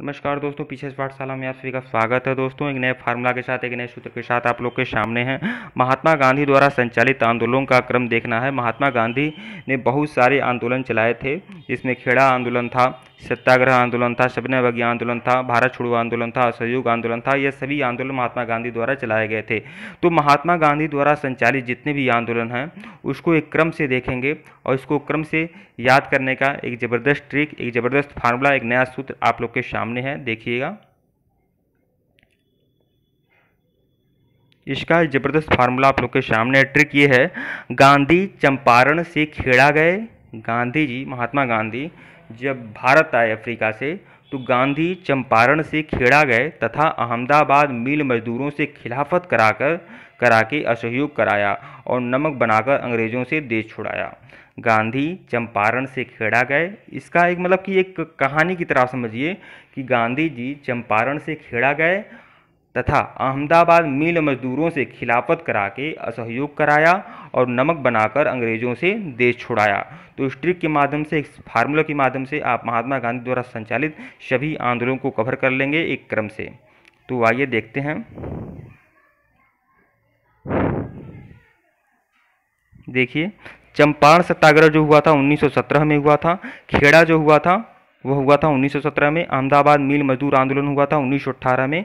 नमस्कार दोस्तों, पीछे पाठशाला में आप सभी का स्वागत है। दोस्तों, एक नए फार्मूला के साथ, एक नए सूत्र के साथ आप लोग के सामने हैं। महात्मा गांधी द्वारा संचालित आंदोलन का क्रम देखना है। महात्मा गांधी ने बहुत सारे आंदोलन चलाए थे, जिसमें खेड़ा आंदोलन था सत्याग्रह आंदोलन था सविनय अवज्ञा आंदोलन था, भारत छोड़ो आंदोलन था असहयोग आंदोलन था यह सभी आंदोलन महात्मा गांधी द्वारा चलाए गए थे। तो महात्मा गांधी द्वारा संचालित जितने भी आंदोलन हैं, उसको एक क्रम से देखेंगे और इसको क्रम से याद करने का एक ज़बरदस्त ट्रिक एक ज़बरदस्त फार्मूला एक नया सूत्र आप लोग के सामने है, देखिएगा। इसका ज़बरदस्त फार्मूला आप लोग के सामने ट्रिक ये है, गांधी चंपारण से खेड़ा गए गांधी जी, महात्मा गांधी जब भारत आए अफ्रीका से तो गांधी चंपारण से खेड़ा गए तथा अहमदाबाद मिल मजदूरों से खिलाफत कराकर करा के असहयोग कराया और नमक बनाकर अंग्रेज़ों से देश छुड़ाया। गांधी चंपारण से खेड़ा गए। इसका एक मतलब कि एक कहानी की तरह समझिए कि गांधी जी चंपारण से खेड़ा गए तथा अहमदाबाद मिल मजदूरों से खिलाफत करा के असहयोग कराया और नमक बनाकर अंग्रेज़ों से देश छुड़ाया। तो इस ट्रिक के माध्यम से, इस फार्मूला के माध्यम से आप महात्मा गांधी द्वारा संचालित सभी आंदोलनों को कवर कर लेंगे एक क्रम से। तो आइए देखते हैं। देखिए, चंपारण सत्याग्रह जो हुआ था 1917 में हुआ था। खेड़ा जो हुआ था वह हुआ था 1917 में। अहमदाबाद मिल मजदूर आंदोलन हुआ था 1918 में।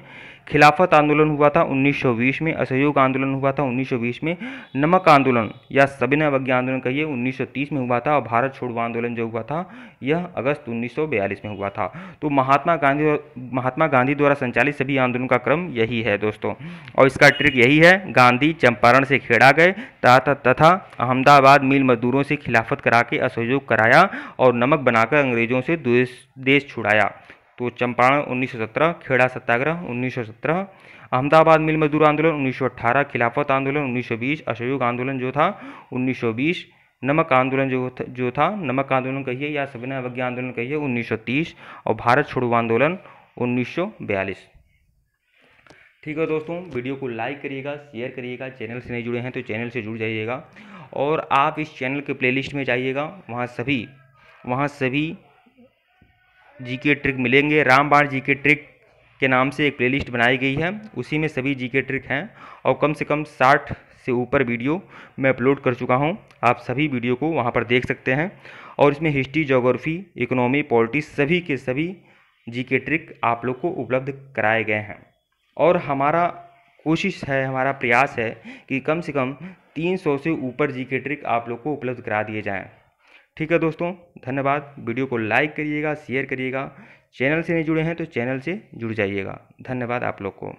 खिलाफत आंदोलन हुआ था 1920 में, असहयोग आंदोलन हुआ था 1920 में, नमक आंदोलन या सविनय अवज्ञा आंदोलन कहिए 1930 में हुआ था और भारत छोड़ो आंदोलन जो हुआ था, यह अगस्त 1942 में हुआ था। तो महात्मा गांधी महात्मा गांधी द्वारा संचालित सभी आंदोलन का क्रम यही है दोस्तों। और इसका ट्रिक यही है, गांधी चंपारण से खेड़ा गए तथा अहमदाबाद मिल मजदूरों से खिलाफत करा के असहयोग कराया और नमक बनाकर अंग्रेज़ों से देश छुड़ाया। तो चंपारण 1917 खेड़ा सत्याग्रह 1917 अहमदाबाद मिल मजदूर आंदोलन 1918 खिलाफत आंदोलन 1920 असहयोग आंदोलन जो था 1920 नमक आंदोलन जो जो था, नमक आंदोलन कहिए या सविनय अवज्ञा आंदोलन कहिए 1930 और भारत छोड़ो आंदोलन 1942 ठीक है दोस्तों, वीडियो को लाइक करिएगा, शेयर करिएगा, चैनल से नहीं जुड़े हैं तो चैनल से जुड़ जाइएगा और आप इस चैनल के प्लेलिस्ट में जाइएगा, वहाँ सभी वहाँ सभी जी के ट्रिक मिलेंगे। रामबाण जी के ट्रिक के नाम से एक प्लेलिस्ट बनाई गई है। उसी में सभी जी के ट्रिक हैं और कम से कम साठ से ऊपर वीडियो मैं अपलोड कर चुका हूँ। आप सभी वीडियो को वहाँ पर देख सकते हैं। और इसमें हिस्ट्री जोग्राफी इकोनॉमी, पॉलिटिक्स सभी के सभी जी के ट्रिक आप लोग को उपलब्ध कराए गए हैं। और हमारा कोशिश है, हमारा प्रयास है कि कम से कम 300 से ऊपर जी के ट्रिक आप लोग को उपलब्ध करा दिए जाएँ। ठीक है दोस्तों, धन्यवाद। वीडियो को लाइक करिएगा, शेयर करिएगा। चैनल से नहीं जुड़े हैं तो चैनल से जुड़ जाइएगा। धन्यवाद आप लोग को।